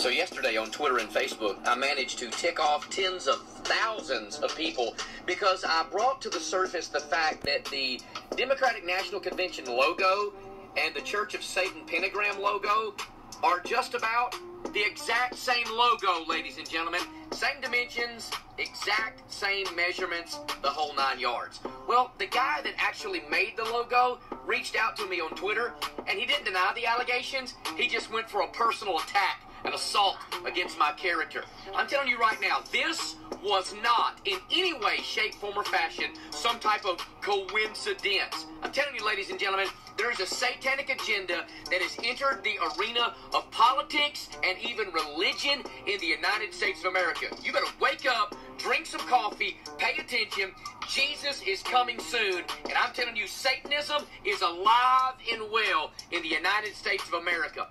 So yesterday on Twitter and Facebook, I managed to tick off tens of thousands of people because I brought to the surface the fact that the Democratic National Convention logo and the Church of Satan pentagram logo are just about the exact same logo, ladies and gentlemen. Same dimensions, exact same measurements, the whole nine yards. Well, the guy that actually made the logo reached out to me on Twitter, and he didn't deny the allegations. He just went for a personal attack an assault against my character. I'm telling you right now, this was not in any way, shape, form, or fashion some type of coincidence. I'm telling you, ladies and gentlemen, there is a satanic agenda that has entered the arena of politics and even religion in the United States of America. You better wake up, drink some coffee, pay attention. Jesus is coming soon, and I'm telling you, Satanism is alive and well in the United States of America.